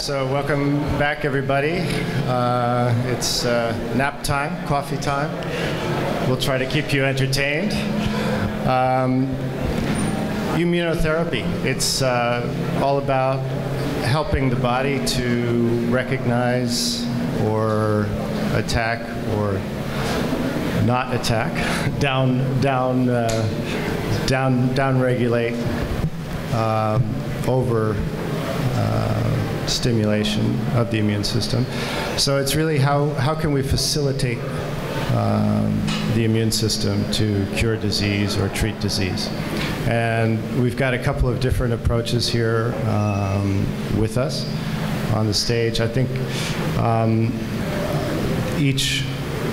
So welcome back, everybody. Uh, it's uh, nap time, coffee time. We'll try to keep you entertained. Um, immunotherapy. It's uh, all about helping the body to recognize or attack or not attack, down, down, uh, down, down regulate um, over uh, stimulation of the immune system. So it's really how, how can we facilitate um, the immune system to cure disease or treat disease. And we've got a couple of different approaches here um, with us on the stage. I think um, each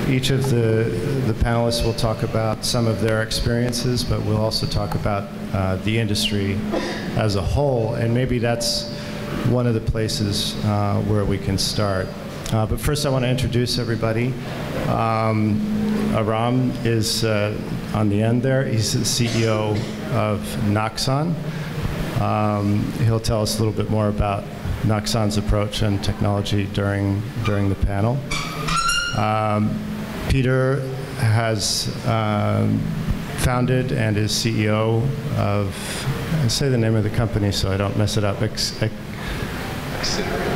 each of the, the panelists will talk about some of their experiences, but we'll also talk about uh, the industry as a whole, and maybe that's one of the places uh, where we can start. Uh, but first, I want to introduce everybody. Um, Aram is uh, on the end there. He's the CEO of Noxxon. Um, he'll tell us a little bit more about Noxxon's approach and technology during during the panel. Um, Peter has um, founded and is CEO of, I say the name of the company so I don't mess it up, Ex- Ex-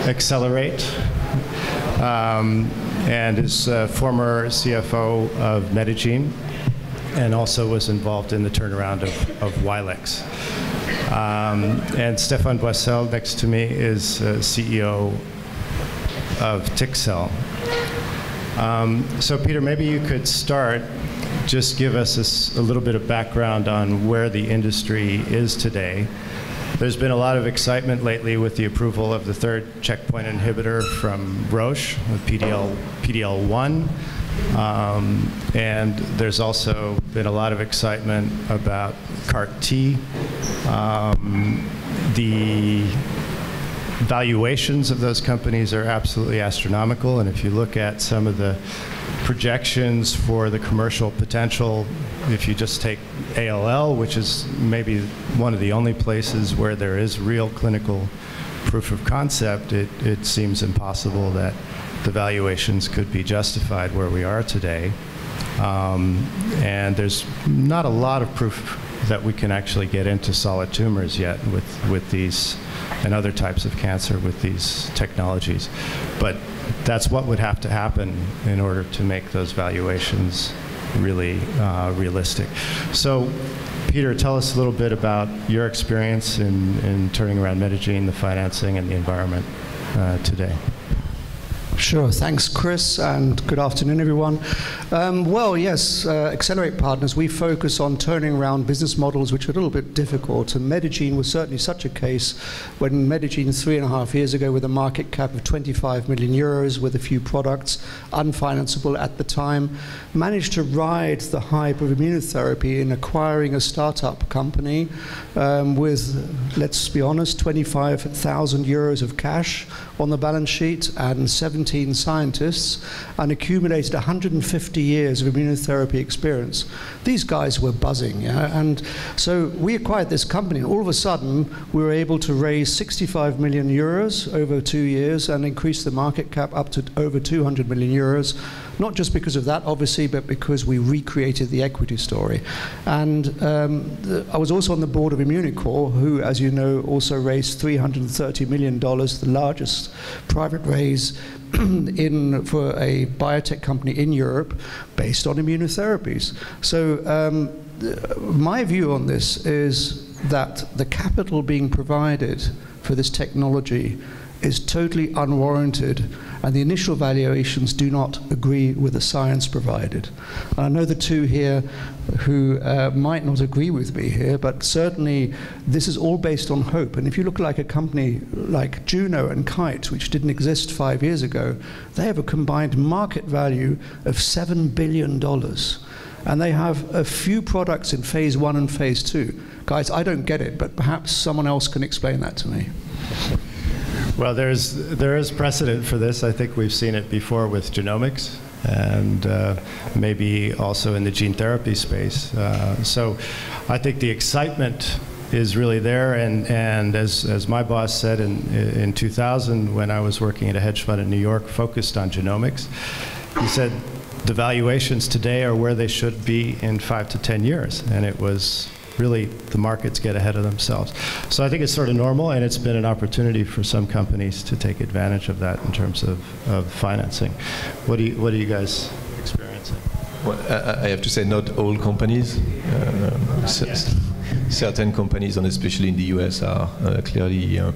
acCELLerate, um, and is uh, former CFO of Medigene, and also was involved in the turnaround of, of Wilex. Um, and Stephane Boissel, next to me, is uh, CEO of TxCell. Um, so, Peter, maybe you could start. Just give us a, a, little bit of background on where the industry is today. There's been a lot of excitement lately with the approval of the third checkpoint inhibitor from Roche, with PDL, PDL1. Um, and there's also been a lot of excitement about CAR T. Um, the valuations of those companies are absolutely astronomical. And if you look at some of the projections for the commercial potential, if you just take ALL, which is maybe one of the only places where there is real clinical proof of concept, it, it seems impossible that the valuations could be justified where we are today. Um, and there's not a lot of proof that we can actually get into solid tumors yet with, with these and other types of cancer with these technologies. But that's what would have to happen in order to make those valuations really uh, realistic. So, Peter, tell us a little bit about your experience in, in turning around Medigene, the financing, and the environment uh, today. Sure. Thanks, Chris, and good afternoon, everyone. Um, well, yes, uh, acCELLerate Partners, we focus on turning around business models which are a little bit difficult, and Medigene was certainly such a case when Medigene, three and a half years ago, with a market cap of 25 million euros, with a few products, unfinanceable at the time, managed to ride the hype of immunotherapy in acquiring a startup company um, with, let's be honest, 25,000 euros of cash on the balance sheet and 17 scientists and accumulated 150 years of immunotherapy experience. These guys were buzzing. Yeah? And so we acquired this company, and all of a sudden we were able to raise 65 million euros over two years and increase the market cap up to over 200 million euros not just because of that, obviously, but because we recreated the equity story. And um, I was also on the board of Immunocore, who, as you know, also raised $330 million, the largest private raise in for a biotech company in Europe based on immunotherapies. So um, my view on this is that the capital being provided for this technology is totally unwarranted and the initial valuations do not agree with the science provided. And I know the two here who uh, might not agree with me here, but certainly this is all based on hope. And if you look like a company like Juno and Kite, which didn't exist five years ago, they have a combined market value of $7 billion. And they have a few products in phase one and phase two. Guys, I don't get it, but perhaps someone else can explain that to me. Well, there's there is precedent for this. I think we've seen it before with genomics, and uh, maybe also in the gene therapy space. Uh, so, I think the excitement is really there. And, and as, as my boss said in, in 2000, when I was working at a hedge fund in New York focused on genomics, he said, the valuations today are where they should be in five to 10 years. And it was really the markets get ahead of themselves. So I think it's sort of normal, and it's been an opportunity for some companies to take advantage of that in terms of, of financing. What do you, what are you guys experiencing? Well, I, I have to say, not all companies. Uh, certain companies, and especially in the US, are uh, clearly. Uh,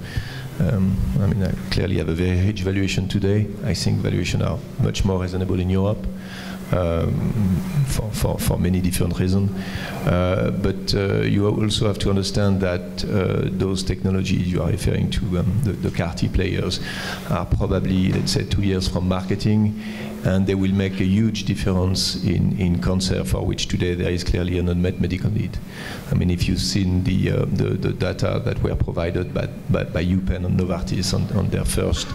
um, I mean, I clearly have a very rich valuation today. I think valuations are much more reasonable in Europe. Um, for, for, for, many different reasons. Uh, but uh, you also have to understand that uh, those technologies you are referring to, um, the, the CAR-T players, are probably, let's say, two years from marketing, and they will make a huge difference in, in cancer, for which today there is clearly an unmet medical need. I mean, if you've seen the, uh, the, the, data that were provided by, by, by UPenn and Novartis on, on their first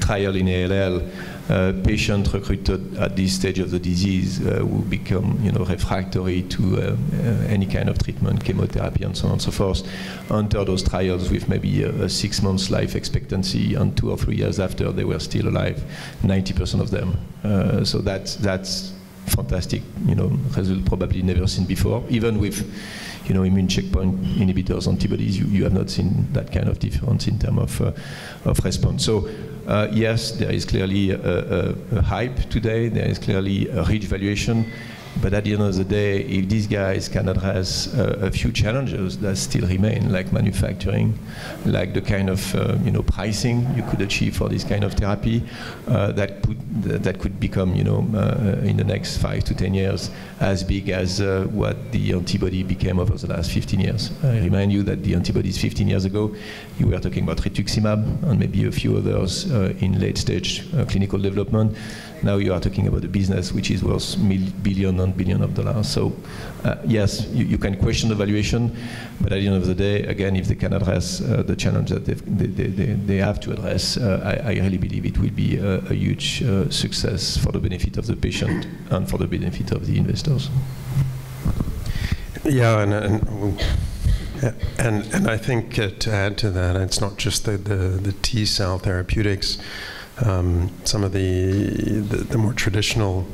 trial in ALL, uh, patients recruited at this stage of the disease uh, will become you know, refractory to uh, any kind of treatment, chemotherapy, and so on and so forth, enter those trials with maybe a, a six months life expectancy, and two or three years after they were still alive, 90% of them. so that's, that's fantastic, you know, result probably never seen before, even with you know, immune checkpoint inhibitors, antibodies, you, you have not seen that kind of difference in terms of, uh, of response. So uh, Uh, yes, there is clearly a, a, a, hype today. There is clearly a rich valuation. But at the end of the day, if these guys can address uh, a few challenges that still remain, like manufacturing, like the kind of uh, you know pricing you could achieve for this kind of therapy, uh, that could that could become you know uh, in the next five to ten years as big as uh, what the antibody became over the last 15 years. I remind you that the antibodies 15 years ago, you were talking about rituximab and maybe a few others uh, in late stage clinical development. Now you are talking about a business which is worth billion and billion of dollars. So uh, yes, you, you, can question the valuation, but at the end of the day, again, if they can address uh, the challenge that they, they, they, they, have to address, uh, I, I, really believe it will be a, a huge uh, success for the benefit of the patient and for the benefit of the investors. Yeah, and, and and, and I think uh, to add to that, it's not just the, the, the T cell therapeutics um, some of the, the, the, more traditional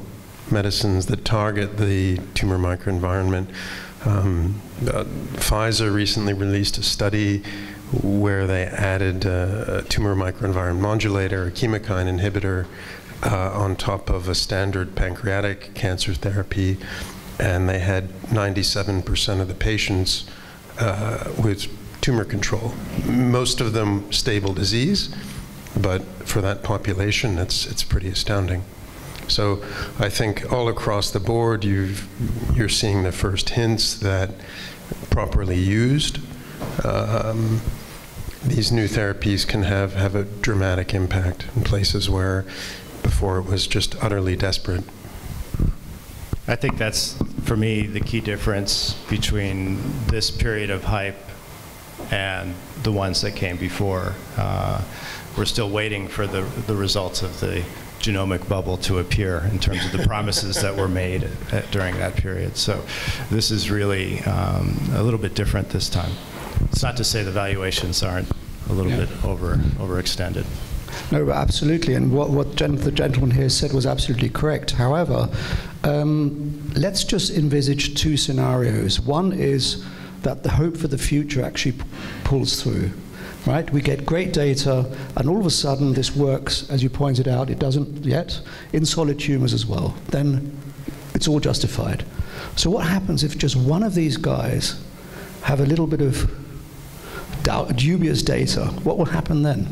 medicines that target the tumor microenvironment. Um, uh, Pfizer recently released a study where they added uh, a tumor microenvironment modulator, a chemokine inhibitor, uh, on top of a standard pancreatic cancer therapy, and they had 97% of the patients uh, with tumor control. Most of them stable disease, but for that population, it's, it's pretty astounding. So I think all across the board, you you're seeing the first hints that properly used, um, these new therapies can have, have a dramatic impact in places where before it was just utterly desperate. I think that's, for me, the key difference between this period of hype and the ones that came before. Uh, we're still waiting for the, the results of the genomic bubble to appear in terms of the promises that were made at, during that period. So this is really um, a little bit different this time. It's not to say the valuations aren't a little yeah. bit over overextended. No, absolutely. And what, what gen the gentleman here said was absolutely correct. However, um, let's just envisage two scenarios. One is that the hope for the future actually pulls through right? We get great data, and all of a sudden this works, as you pointed out, it doesn't yet, in solid tumors as well. Then it's all justified. So what happens if just one of these guys have a little bit of doubt, dubious data? What will happen then?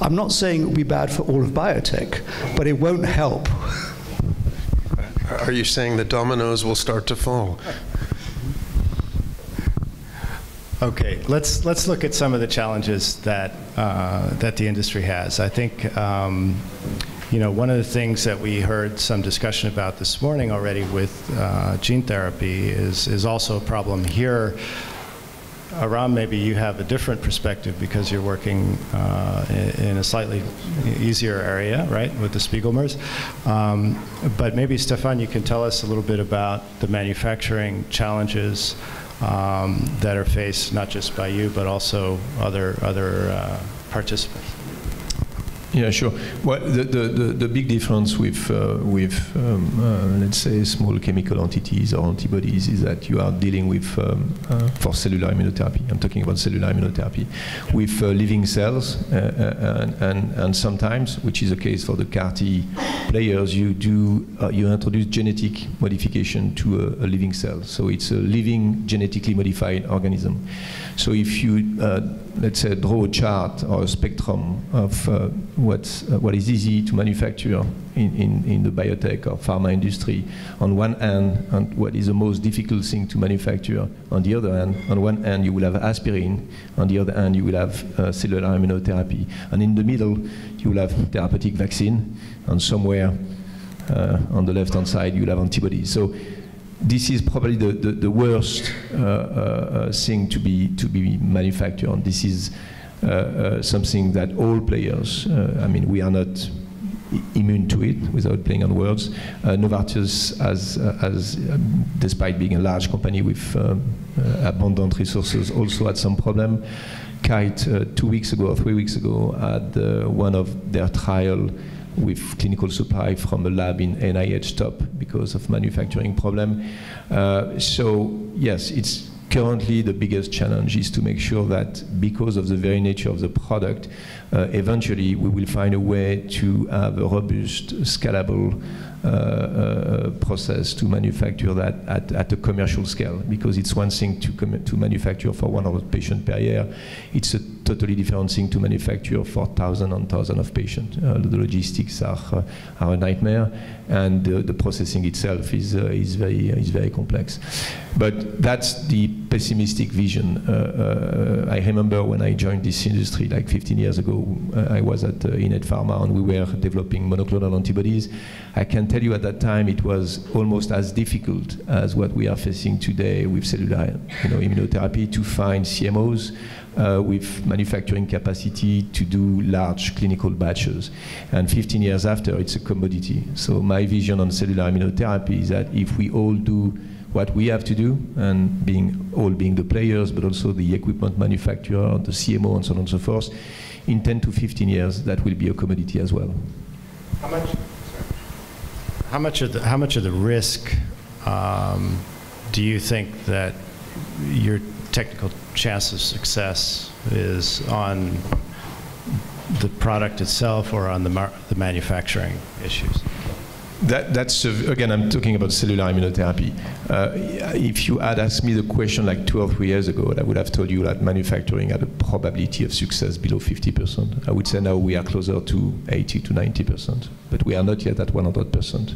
I'm not saying it will be bad for all of biotech, but it won't help. Are you saying the dominoes will start to fall? Okay, let's let's look at some of the challenges that uh, that the industry has. I think. Um, you know, one of the things that we heard some discussion about this morning already with uh, gene therapy is, is also a problem here. Aram, maybe you have a different perspective because you're working uh, in, a slightly easier area, right, with the Spiegelmers. Um, but maybe, Stephane, you can tell us a little bit about the manufacturing challenges um, that are faced not just by you, but also other, other uh, participants? Yeah, sure. Well, the, the, the, the big difference with, uh, with um, uh, let's say, small chemical entities or antibodies is that you are dealing with, um, uh, for cellular immunotherapy, I'm talking about cellular immunotherapy, with uh, living cells, uh, uh, and, and, and sometimes, which is the case for the CAR-T players, you do, you introduce genetic modification to a, a, living cell. So it's a living, genetically modified organism. So if you, let's say, draw a chart or a spectrum of what's, uh, what is easy to manufacture in, in, in the biotech or pharma industry on one hand, and what is the most difficult thing to manufacture on the other hand. On one hand, you will have aspirin, on the other hand, you will have uh, cellular immunotherapy. And in the middle, you will have therapeutic vaccine, and somewhere uh, on the left hand side, you'll have antibodies. So this is probably the, the, the worst uh, uh, uh, thing to be, to be manufactured. This is uh, uh, something that all players, uh, I mean, we are not immune to it without playing on words. Novartis has, um, despite being a large company with um, abundant resources, also had some problem. Kite, two weeks ago or three weeks ago, had one of their trial with clinical supply from a lab in NIH top because of manufacturing problem. Uh, so yes, it's currently the biggest challenge is to make sure that because of the very nature of the product, uh, eventually we will find a way to have a robust, scalable uh, uh, process to manufacture that at, at, a commercial scale because it's one thing to, to manufacture for 100 patients per year. It's a totally different thing to manufacture for thousands and thousands of patients. Uh, the logistics are, uh, are a nightmare and the processing itself is, uh, is, very, is very complex. But that's the pessimistic vision. I remember when I joined this industry like 15 years ago, I was at Innate Pharma and we were developing monoclonal antibodies. I can tell you at that time it was almost as difficult as what we are facing today with cellular you know, immunotherapy to find CMOs uh, with manufacturing capacity to do large clinical batches. And 15 years after, it's a commodity. So my vision on cellular immunotherapy is that if we all do what we have to do, and being all being the players, but also the equipment manufacturer, the CMO, and so on and so forth, in 10 to 15 years, that will be a commodity as well. How much? How much of the, how much of the risk um, do you think that your technical chance of success is on the product itself or on the, the manufacturing issues? That, that's, again, I'm talking about cellular immunotherapy. Uh, if you had asked me the question like two or three years ago, I would have told you that manufacturing had a probability of success below 50%. I would say now we are closer to 80 to 90%, but we are not yet at 100%.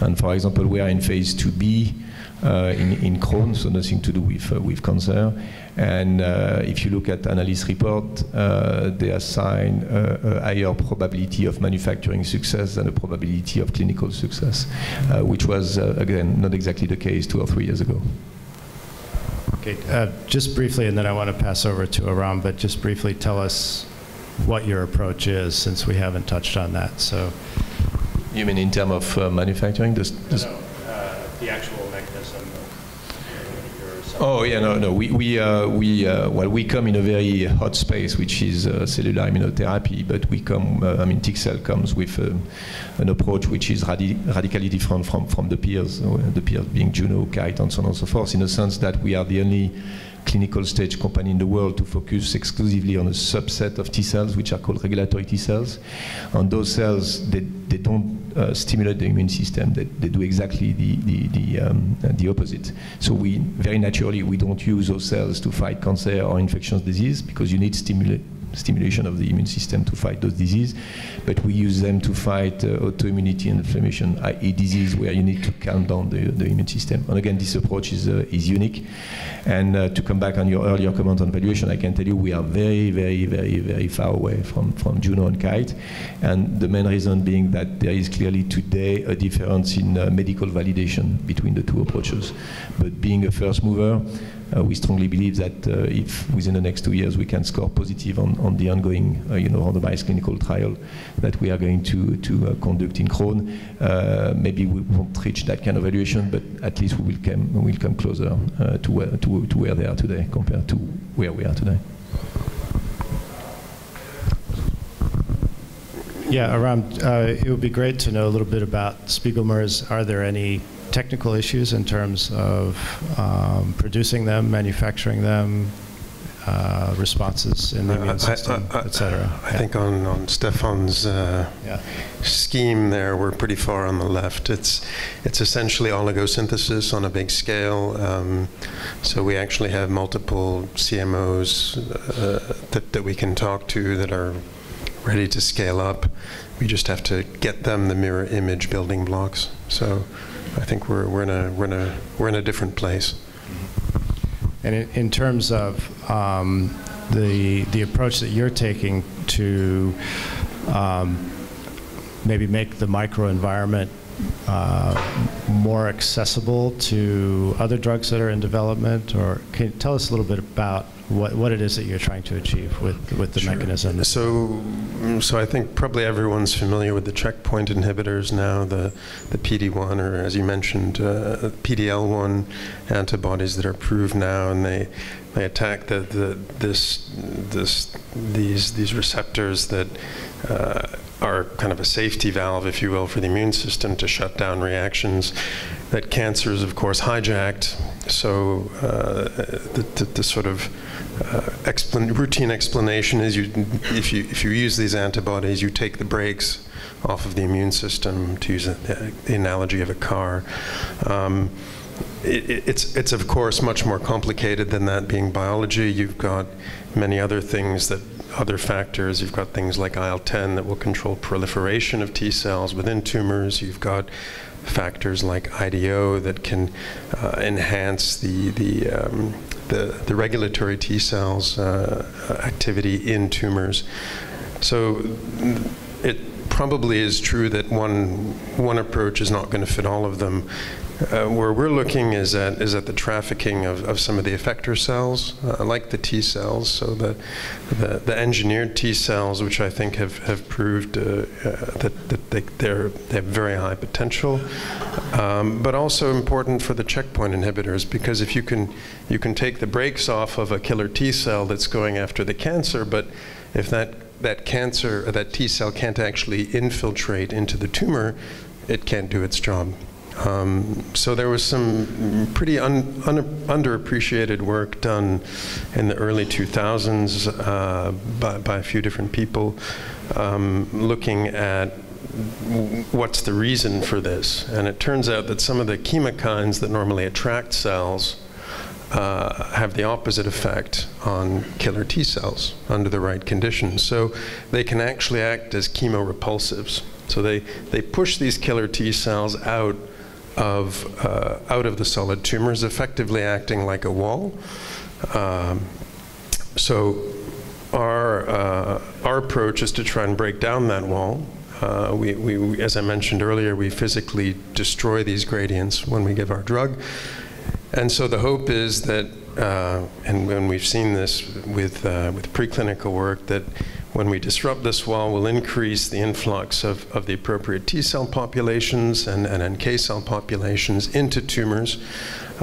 And for example, we are in phase 2B uh, in, in Crohn, so nothing to do with, uh, with cancer. And uh, if you look at analyst report, uh, they assign a, a, higher probability of manufacturing success than a probability of clinical success, uh, which was, uh, again, not exactly the case two or three years ago. Okay, uh, just briefly, and then I want to pass over to Aram, but just briefly tell us what your approach is, since we haven't touched on that. So, you mean in terms of uh, manufacturing? This, this no, the actual mechanism Oh yeah, no, no. We we uh, we uh, well, we come in a very hot space, which is uh, cellular immunotherapy. But we come, uh, I mean, TxCell comes with um, an approach which is radi radically different from from the peers, uh, the peers being Juno, Kite, and so on and so forth. In the sense that we are the only clinical stage company in the world to focus exclusively on a subset of T cells, which are called regulatory T cells. And those cells, they, they don't uh, stimulate the immune system. They, they do exactly the, the, the, um, the opposite. So we, very naturally, we don't use those cells to fight cancer or infectious disease because you need stimulate stimulation of the immune system to fight those diseases, but we use them to fight uh, autoimmunity and inflammation, i.e. disease where you need to calm down the, the immune system. And again, this approach is, uh, is unique. And uh, to come back on your earlier comment on valuation, I can tell you we are very, very, very, very far away from, from Juno and Kite. And the main reason being that there is clearly today a difference in uh, medical validation between the two approaches. But being a first mover, we strongly believe that uh, if within the next two years we can score positive on, on the ongoing, uh, you know, randomized clinical trial that we are going to, to uh, conduct in Crohn, uh, maybe we won't reach that kind of evaluation, but at least we will come, we will come closer to, where, to, to where they are today compared to where we are today. Yeah, Aram, uh, it would be great to know a little bit about Spiegelmers. Are there any technical issues in terms of um, producing them, manufacturing them, uh, responses in the immune system, et cetera? I think on, on Stephane's uh, Yeah. scheme there, we're pretty far on the left. It's, it's essentially oligosynthesis on a big scale. Um, so we actually have multiple CMOs uh, that, that we can talk to that are ready to scale up. We just have to get them the mirror image building blocks. So I think we're, we're, in, a, we're, in, a, we're in a different place. And in, in terms of um, the the approach that you're taking to um, maybe make the microenvironment uh, more accessible to other drugs that are in development, or can you tell us a little bit about what, what it is that you're trying to achieve with, with the mechanism? So, mm, so I think probably everyone's familiar with the checkpoint inhibitors now, the, the PD-1 or as you mentioned, uh, PD-L1 antibodies that are approved now, and they they attack the, the this this these these receptors that. Uh, are kind of a safety valve, if you will, for the immune system to shut down reactions that cancer is, of course, hijacked. So uh, the, the, the, sort of uh, explan routine explanation is you, if, you, if you use these antibodies, you take the brakes off of the immune system, to use a, the analogy of a car. Um, it, it's, it's of course much more complicated than that being biology. You've got many other things that other factors. You've got things like IL-10 that will control proliferation of T cells within tumors. You've got factors like IDO that can uh, enhance the the, um, the, the regulatory T cells uh, activity in tumors. So it probably is true that one one approach is not going to fit all of them. Uh, where we're looking is at is at the trafficking of, of some of the effector cells, uh, like the T cells. So the, the, the engineered T cells, which I think have have proved uh, uh that, that they they're, they have very high potential, um, but also important for the checkpoint inhibitors because if you can you can take the brakes off of a killer T cell that's going after the cancer, but if that that cancer, that T cell can't actually infiltrate into the tumor, it can't do its job. Um, so there was some pretty un, un, underappreciated work done in the early 2000s uh, by, by, a few different people um, looking at what's the reason for this. And it turns out that some of the chemokines that normally attract cells uh, have the opposite effect on killer T cells under the right conditions. So they can actually act as chemorepulsives. So they, they push these killer T cells out of uh, out of the solid tumors, effectively acting like a wall. Um, so our uh, our approach is to try and break down that wall. Uh, we, we, as I mentioned earlier, we physically destroy these gradients when we give our drug. And so the hope is that, uh, and when we've seen this with, uh, with preclinical work, that when we disrupt this wall, we'll increase the influx of, of the appropriate T cell populations and, and NK cell populations into tumors.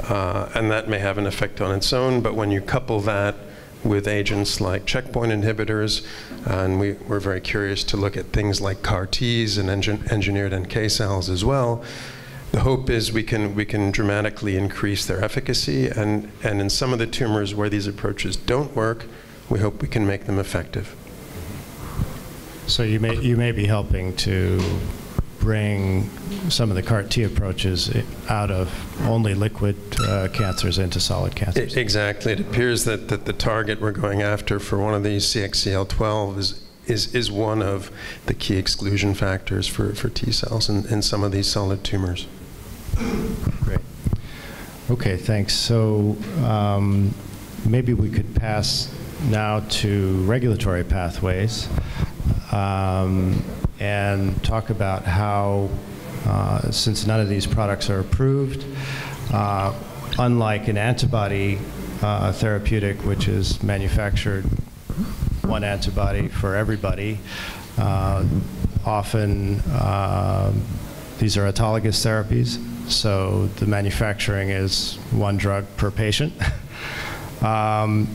Uh, and that may have an effect on its own, but when you couple that with agents like checkpoint inhibitors, and we, are very curious to look at things like CAR Ts and engin engineered NK cells as well. The hope is we can, we can dramatically increase their efficacy, and, and in some of the tumors where these approaches don't work, we hope we can make them effective. So you may you may be helping to bring some of the CAR T approaches out of only liquid uh, cancers into solid cancers. Exactly. It appears that, that the target we're going after for one of these CXCL12 is is, is one of the key exclusion factors for, for T cells in, in some of these solid tumors. Great. Okay, thanks. So um, maybe we could pass now to regulatory pathways um, and talk about how, uh, since none of these products are approved, uh, unlike an antibody uh, therapeutic, which is manufactured one antibody for everybody. Uh, often, um, these are autologous therapies, so the manufacturing is one drug per patient. um,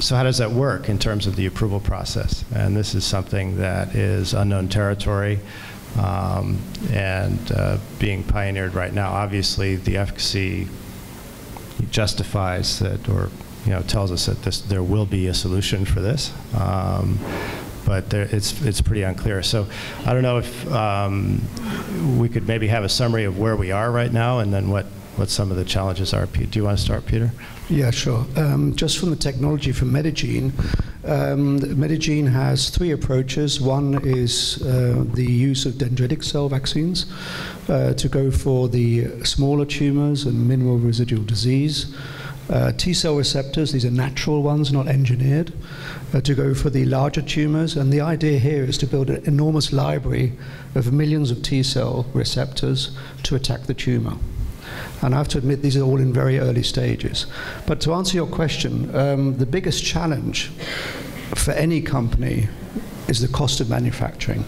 so how does that work in terms of the approval process? And this is something that is unknown territory um, and uh, being pioneered right now. Obviously, the efficacy justifies that, or you know, tells us that this, there will be a solution for this. Um, but there, it's, it's pretty unclear. So I don't know if um, we could maybe have a summary of where we are right now and then what, what some of the challenges are. Do you want to start, Peter? Yeah, sure. Um, just from the technology from Medigene, um, Medigene has three approaches. One is uh, the use of dendritic cell vaccines uh, to go for the smaller tumors and minimal residual disease. Uh, T cell receptors, these are natural ones, not engineered, uh, to go for the larger tumors. And the idea here is to build an enormous library of millions of T cell receptors to attack the tumor. And I have to admit, these are all in very early stages. But to answer your question, um, the biggest challenge for any company is the cost of manufacturing.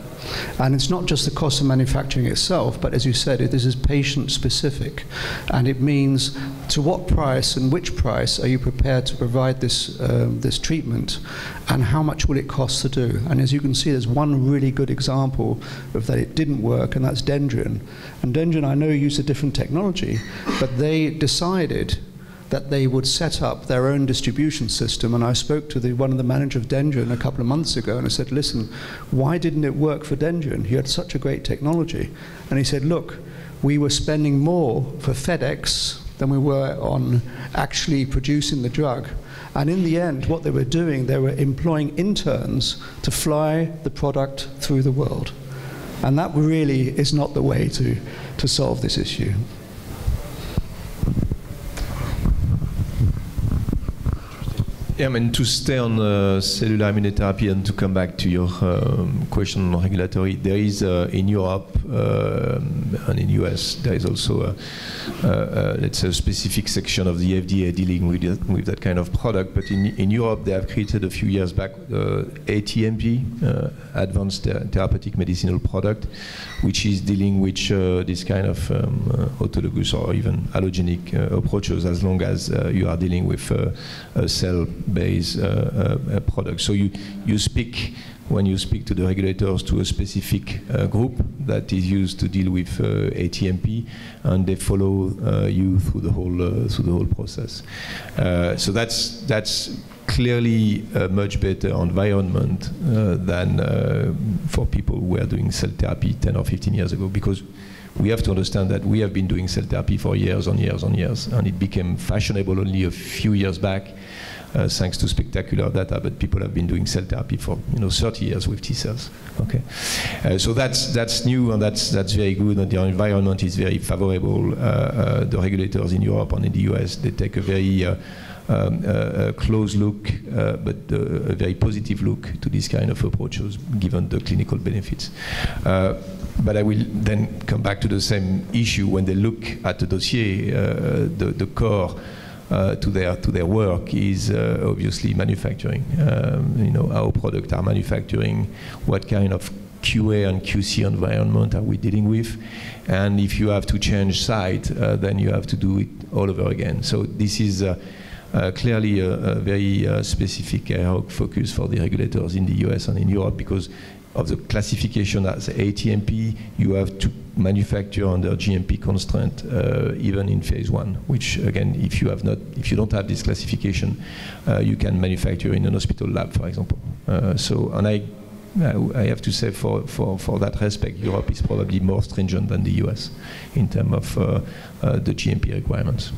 And it's not just the cost of manufacturing itself, but as you said, it, this is patient specific. And it means to what price and which price are you prepared to provide this, um, this treatment, and how much will it cost to do? And as you can see, there's one really good example of that it didn't work, and that's Dendreon. And Dendreon, I know, used a different technology, but they decided that they would set up their own distribution system. And I spoke to the, one of the manager of Dendreon a couple of months ago, and I said, listen, why didn't it work for Dendreon? He had such a great technology. And he said, look, we were spending more for FedEx than we were on actually producing the drug. And in the end, what they were doing, they were employing interns to fly the product through the world. And that really is not the way to, to solve this issue. Yeah, I mean, to stay on uh, cellular immunotherapy and to come back to your um, question on regulatory, there is uh, in Europe uh, and in US, there is also a, uh, let's say a specific section of the FDA dealing with, that, with that kind of product. But in, in Europe, they have created a few years back uh, ATMP, uh, Advanced Therapeutic Medicinal Product, which is dealing with this kind of um, autologous or even allogenic approaches as long as you are dealing with a cell based uh, uh, product. So you, you speak when you speak to the regulators to a specific uh, group that is used to deal with uh, ATMP, and they follow uh, you through the whole uh, through the whole process. so that's that's clearly a much better environment than for people who were doing cell therapy 10 or 15 years ago, because we have to understand that we have been doing cell therapy for years on years on years, and it became fashionable only a few years back uh, thanks to spectacular data, but people have been doing cell therapy for you know 30 years with T cells. Okay, uh, so that's that's new and that's that's very good, and the environment is very favorable. Uh, uh the regulators in Europe and in the US they take a very uh, um, a close look, uh, but a very positive look to this kind of approaches, given the clinical benefits. but I will then come back to the same issue when they look at the dossier, the, the core uh, to their to their work is uh, obviously manufacturing. Um, you know, our products are manufacturing. What kind of QA and QC environment are we dealing with? And if you have to change site, uh, then you have to do it all over again. So this is. Uh, uh, clearly a, a very uh, specific focus for the regulators in the US and in Europe because of the classification as ATMP, you have to manufacture under GMP constraint uh, even in phase one. Which again, if you have not, if you don't have this classification, uh, you can manufacture in an hospital lab, for example. Uh, so, and I, I have to say, for, for, for that respect, Europe is probably more stringent than the US in terms of uh, uh, the GMP requirements.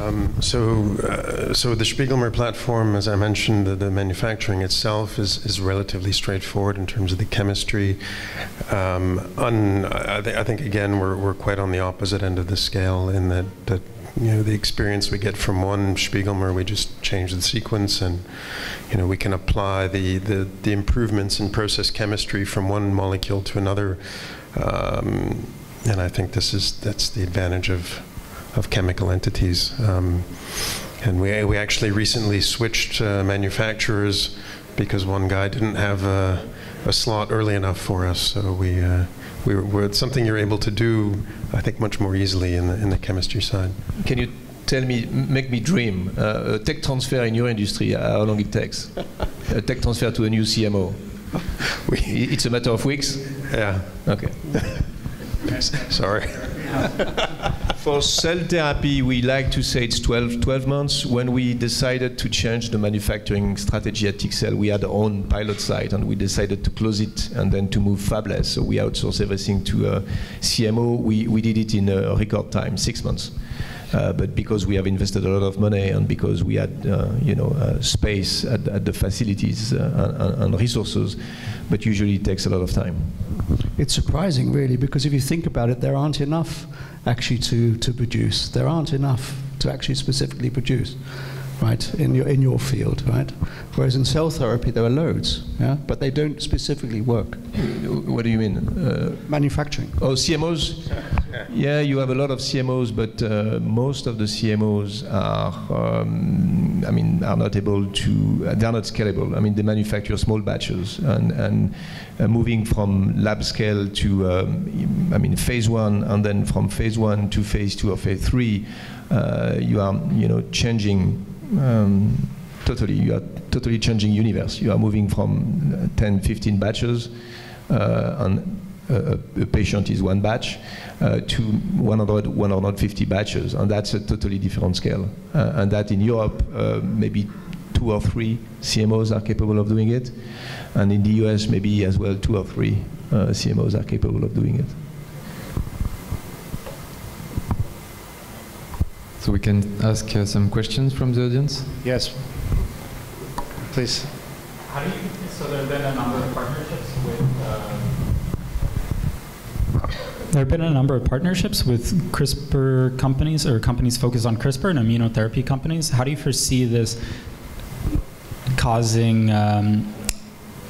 Um, so, uh, so the Spiegelmer platform, as I mentioned, the, the, manufacturing itself is, is relatively straightforward in terms of the chemistry. Um, on, I, th I, think again we're, we're quite on the opposite end of the scale in that, that you know the experience we get from one Spiegelmer, we just change the sequence, and you know we can apply the the, the improvements in process chemistry from one molecule to another. Um, and I think this is that's the advantage of of chemical entities. Um, and we, we actually recently switched uh, manufacturers because one guy didn't have a, a slot early enough for us. So we, uh, we were, we're, it's something you're able to do, I think, much more easily in the, in the chemistry side. Can you tell me, make me dream, uh, a tech transfer in your industry, how long it takes? a tech transfer to a new CMO? We, It's a matter of weeks? yeah, Okay. sorry. For cell therapy, we like to say it's 12, 12 months. When we decided to change the manufacturing strategy at TxCell, we had our own pilot site and we decided to close it and then to move fabless. So we outsource everything to uh, CMO. We, we did it in a record time, six months. Uh, but because we have invested a lot of money and because we had, uh, you know, uh, space at, at the facilities uh, and, and resources, but usually it takes a lot of time. It's surprising, really, because if you think about it, there aren't enough actually to, to produce. There aren't enough to actually specifically produce, right, in your, in your field, right? Whereas in cell therapy, there are loads, yeah, but they don't specifically work. What do you mean? Uh, Manufacturing. Oh, CMOs? Yeah, you have a lot of CMOs, but uh, most of the CMOs are, um, I mean, are not able to, uh, they're not scalable. I mean, they manufacture small batches, and, and uh, moving from lab scale to, um, I mean, phase one, and then from phase one to phase two or phase three, uh, you are, you know, changing um, totally. You are totally changing universe. You are moving from uh, 10, 15 batches, uh, and a, a patient is one batch uh, to 100, 150 batches, and that's a totally different scale. Uh, and that in Europe, uh, maybe two or three CMOs are capable of doing it, and in the US, maybe as well two or three uh, CMOs are capable of doing it. So we can ask uh, some questions from the audience. Yes. Please. How do you, so there have been a number of partnerships with, there have been a number of partnerships with CRISPR companies or companies focused on CRISPR and immunotherapy companies. How do you foresee this causing um,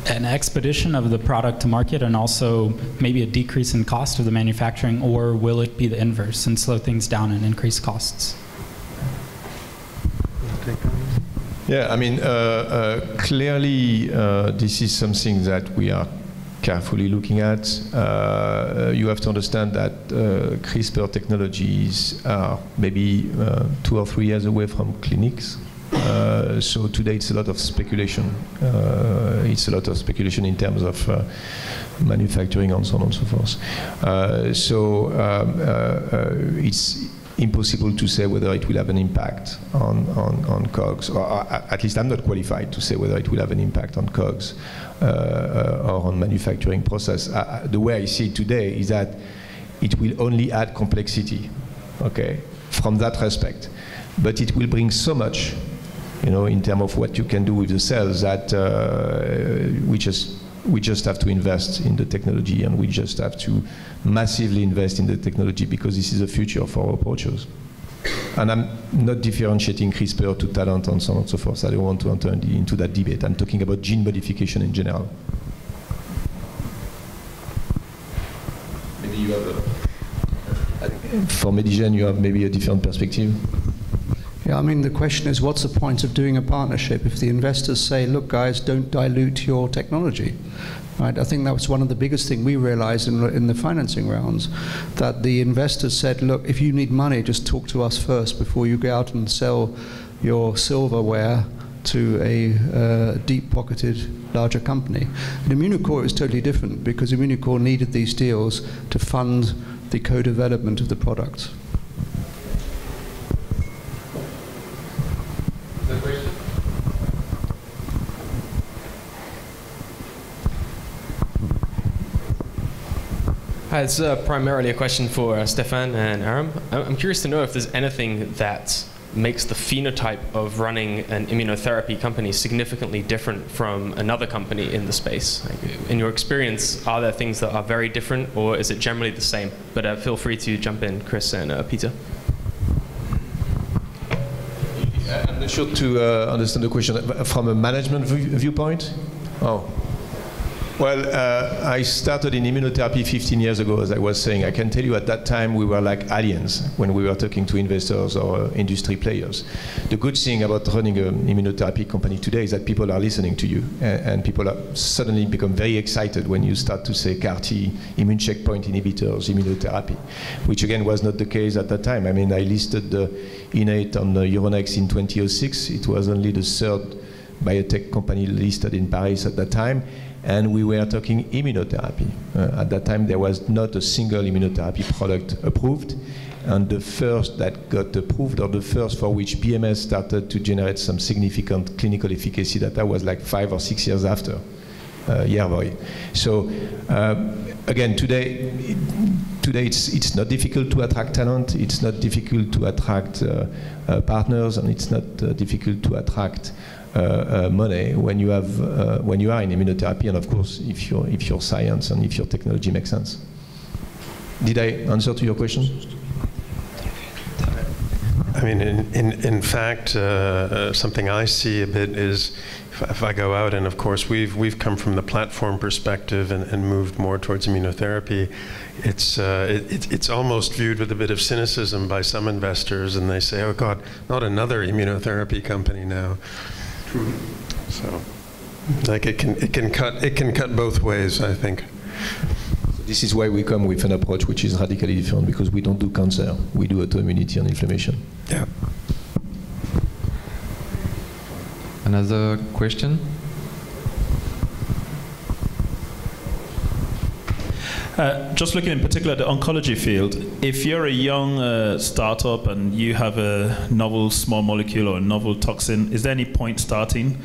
an expedition of the product to market and also maybe a decrease in cost of the manufacturing, or will it be the inverse and slow things down and increase costs? Yeah, I mean, uh, uh, clearly, uh, this is something that we are carefully looking at. Uh, you have to understand that uh, CRISPR technologies are maybe uh, two or three years away from clinics. Uh, so today it's a lot of speculation. Uh, it's a lot of speculation in terms of uh, manufacturing and so on and so forth. So um, it's impossible to say whether it will have an impact on, on, on COGS, or uh, at least I'm not qualified to say whether it will have an impact on COGS uh, uh, or on manufacturing process. Uh, the way I see it today is that it will only add complexity, okay, from that respect. But it will bring so much, you know, in terms of what you can do with the cells that uh, we just we just have to invest in the technology and we just have to massively invest in the technology because this is the future for our approaches. And I'm not differentiating CRISPR to TALEN and so on and so forth. I don't want to enter into that debate. I'm talking about gene modification in general. Maybe you have a, for Medigene, you have maybe a different perspective. Yeah, I mean, the question is what's the point of doing a partnership if the investors say, look, guys, don't dilute your technology? Right? I think that was one of the biggest things we realized in, in the financing rounds that the investors said, look, if you need money, just talk to us first before you go out and sell your silverware to a uh, deep pocketed larger company. And Immunocore is totally different because Immunocore needed these deals to fund the co development of the product. Hi, it's uh, primarily a question for uh, Stephane and Aram. I'm curious to know if there's anything that makes the phenotype of running an immunotherapy company significantly different from another company in the space. Like, in your experience, are there things that are very different, or is it generally the same? But uh, feel free to jump in, Chris and uh, Peter. I'm not sure to uh, understand the question from a management view- viewpoint. Oh, Well, uh, I started in immunotherapy 15 years ago, as I was saying. I can tell you at that time we were like aliens when we were talking to investors or industry players. The good thing about running an immunotherapy company today is that people are listening to you, and, and people suddenly become very excited when you start to say CAR T, immune checkpoint inhibitors, immunotherapy, which again was not the case at that time. I mean, I listed the Innate on the Euronext in 2006. It was only the third biotech company listed in Paris at that time and we were talking immunotherapy. Uh, at that time, there was not a single immunotherapy product approved, and the first that got approved, or the first for which BMS started to generate some significant clinical efficacy data, was like five or six years after uh, Yervoy. So uh, again, today, today it's, it's not difficult to attract talent, it's not difficult to attract uh, uh, partners, and it's not uh, difficult to attract money when you have uh, when you are in immunotherapy, and of course, if your if your science and if your technology makes sense. Did I answer to your question? I mean, in, in, in fact, uh, uh, something I see a bit is if, if, I go out, and of course, we've, we've come from the platform perspective and, and moved more towards immunotherapy. It's, uh, it, it's almost viewed with a bit of cynicism by some investors, and they say, oh, God, not another immunotherapy company now. So, like it can it can cut it can cut both ways. I think. This is why we come with an approach which is radically different because we don't do cancer, we do autoimmunity and inflammation. Yeah. Another question? Uh, just looking in particular at the oncology field, if you're a young uh, startup and you have a novel small molecule or a novel toxin, is there any point starting?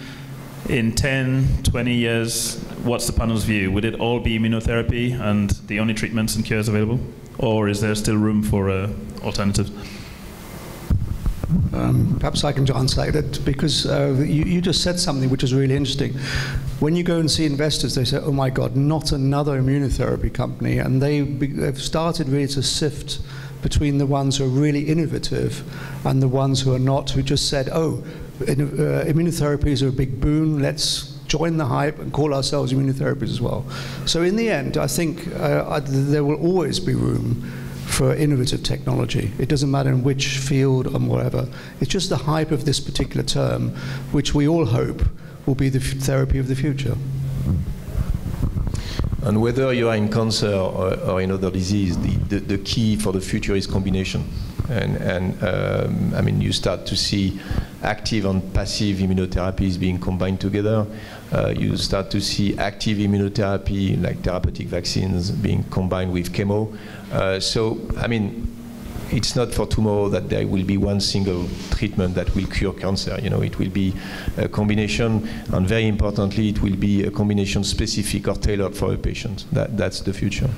In 10, 20 years, what's the panel's view? Would it all be immunotherapy and the only treatments and cures available? Or is there still room for uh, alternatives? Um, perhaps I can answer that because uh, you, you, just said something which is really interesting. When you go and see investors, they say, "Oh my God, not another immunotherapy company," and they have started really to sift between the ones who are really innovative and the ones who are not, who just said, "Oh, uh, immunotherapies are a big boon. Let's." Join the hype and call ourselves immunotherapies as well. So, in the end, I think uh, there will always be room for innovative technology. It doesn't matter in which field or whatever. It's just the hype of this particular term, which we all hope will be the therapy of the future. And whether you are in cancer or, or in other disease, the, the, the, key for the future is combination. And, and um, I mean, you start to see active and passive immunotherapies being combined together. Uh, you start to see active immunotherapy, like therapeutic vaccines, being combined with chemo. Uh, so, I mean, it's not for tomorrow that there will be one single treatment that will cure cancer. You know, it will be a combination, and very importantly, it will be a combination specific or tailored for a patient. That, that's the future.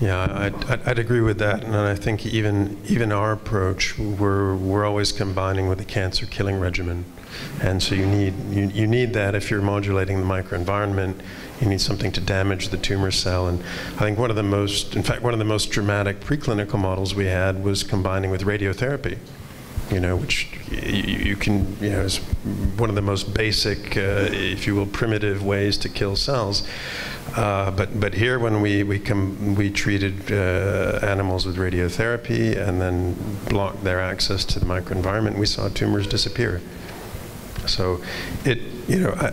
Yeah, I'd, I'd, agree with that, and I think even even our approach, we're we're always combining with a cancer killing regimen, and so you need you, you need that if you're modulating the microenvironment you need something to damage the tumor cell. And I think one of the most, in fact, one of the most dramatic preclinical models we had was combining with radiotherapy. You know, which you, can, you know, is one of the most basic, uh, if you will, primitive ways to kill cells. Uh, but but here, when we we com- we treated uh, animals with radiotherapy and then blocked their access to the microenvironment, we saw tumors disappear. So, it you know. I,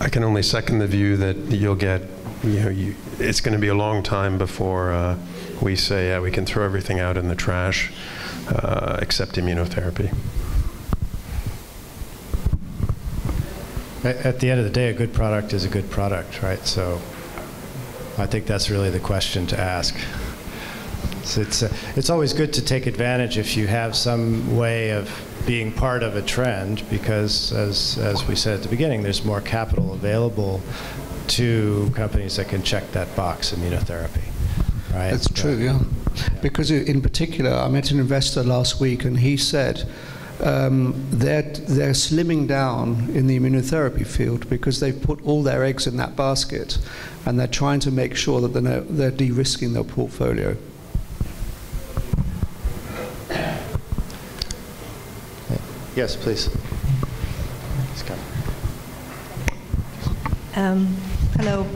I can only second the view that you'll get, you know, you, it's going to be a long time before uh, we say yeah, we can throw everything out in the trash uh, except immunotherapy. At the end of the day, a good product is a good product, right? So I think that's really the question to ask. So it's, uh, it's always good to take advantage if you have some way of being part of a trend because, as, as we said at the beginning, there's more capital available to companies that can check that box immunotherapy. Right? That's true, yeah. yeah. Because in particular, I met an investor last week and he said um, they're, they're slimming down in the immunotherapy field because they've put all their eggs in that basket and they're trying to make sure that they're, they're de risking their portfolio. Yes, please. Um, Hello.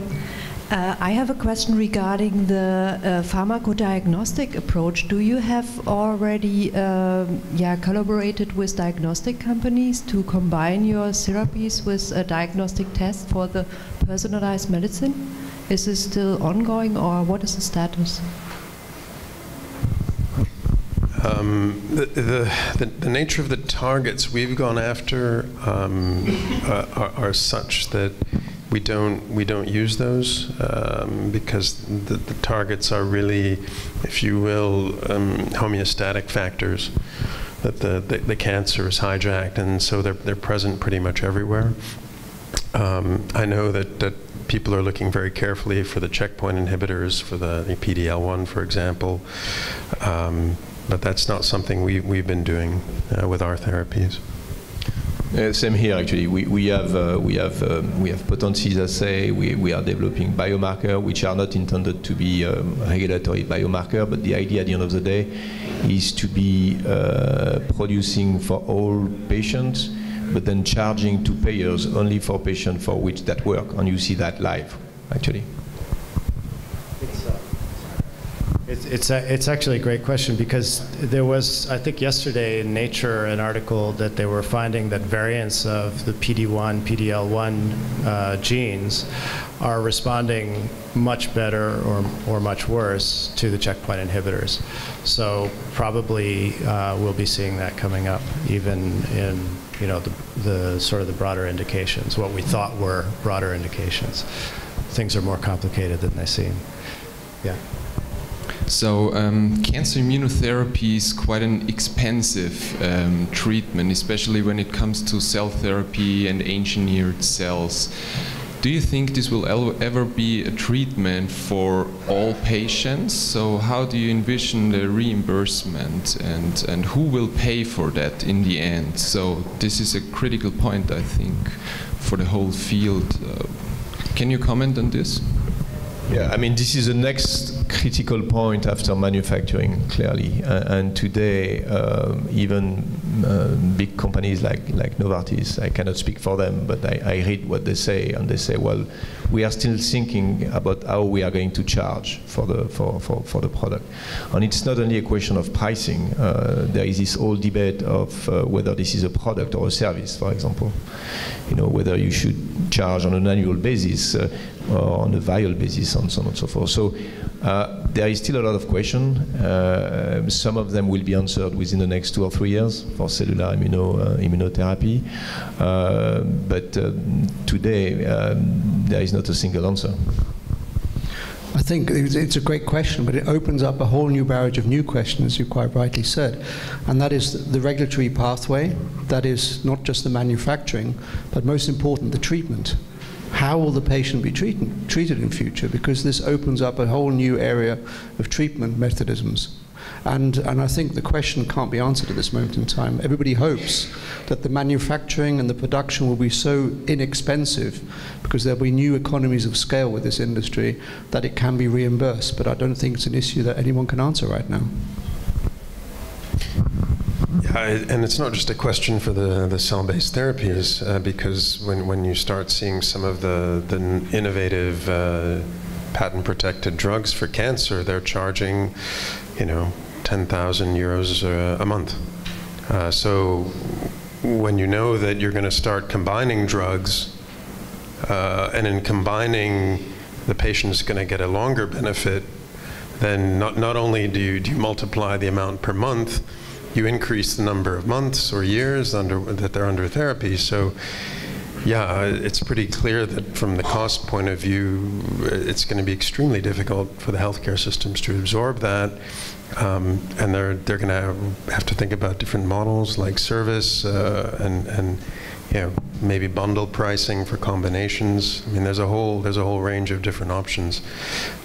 Uh, I have a question regarding the uh, pharmacodiagnostic approach. Do you have already um, yeah, collaborated with diagnostic companies to combine your therapies with a diagnostic test for the personalized medicine? Is this still ongoing or what is the status? Um, the, the, the, nature of the targets we've gone after um, uh, are, are, such that we don't we don't use those um, because the, the, targets are really, if you will, um, homeostatic factors that the, the, the, cancer is hijacked, and so they're they're present pretty much everywhere. Um, I know that, that people are looking very carefully for the checkpoint inhibitors, for the, the PD-L1, for example. Um, but that's not something we, we've been doing uh, with our therapies. Uh, same here, actually. We, we have uh, we have um, we have potencies assay. We, we are developing biomarker, which are not intended to be um, regulatory biomarker, but the idea at the end of the day is to be uh, producing for all patients, but then charging to payers only for patients for which that work, and you see that live, actually. It's, a, it's actually a great question because there was, I think yesterday in Nature, an article that they were finding that variants of the PD1, PDL1 uh, genes are responding much better or, or much worse to the checkpoint inhibitors. So probably uh, we'll be seeing that coming up even in you know the, the sort of the broader indications, what we thought were broader indications. Things are more complicated than they seem. Yeah. So um, cancer immunotherapy is quite an expensive um, treatment, especially when it comes to cell therapy and engineered cells. Do you think this will ever be a treatment for all patients? So how do you envision the reimbursement and, and who will pay for that in the end? So this is a critical point, I think, for the whole field. Uh, can you comment on this? Yeah, I mean, this is the next critical point after manufacturing, clearly. And today, um, even uh, big companies like, like Novartis, I cannot speak for them, but I, I, read what they say, and they say, well, we are still thinking about how we are going to charge for the, for, for, for the product. And it's not only a question of pricing. Uh, there is this whole debate of uh, whether this is a product or a service, for example. You know, whether you should charge on an annual basis uh, or on a vial basis, and so on and so forth. So uh, there is still a lot of questions. Uh, some of them will be answered within the next two or three years for cellular immuno, uh, immunotherapy. Uh, but uh, today, um, there is not a single answer. I think it's a great question, but it opens up a whole new barrage of new questions, as you quite rightly said. And that is the regulatory pathway, that is not just the manufacturing, but most important, the treatment how will the patient be treated, treated in future? Because this opens up a whole new area of treatment mechanisms. And, and I think the question can't be answered at this moment in time. Everybody hopes that the manufacturing and the production will be so inexpensive because there'll be new economies of scale with this industry that it can be reimbursed. But I don't think it's an issue that anyone can answer right now. Yeah, and it's not just a question for the, the cell-based therapies, uh, because when, when you start seeing some of the, the innovative uh, patent-protected drugs for cancer, they're charging, you know, 10,000 euros a, a month. Uh, so when you know that you're going to start combining drugs, uh, and in combining, the patient's going to get a longer benefit, then not, not only do you, do you multiply the amount per month, you increase the number of months or years under, that they're under therapy. So, yeah, it's pretty clear that from the cost point of view, it's going to be extremely difficult for the healthcare systems to absorb that. Um, and they're, they're going to have, to think about different models like service uh, and, and you know, maybe bundle pricing for combinations. I mean, there's a whole there's a whole range of different options,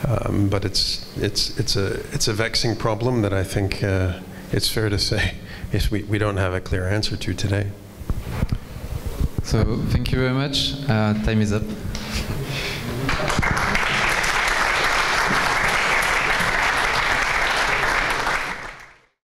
um, but it's it's it's a it's a vexing problem that I think uh, it's fair to say we, we don't have a clear answer to today. So thank you very much. Uh, time is up.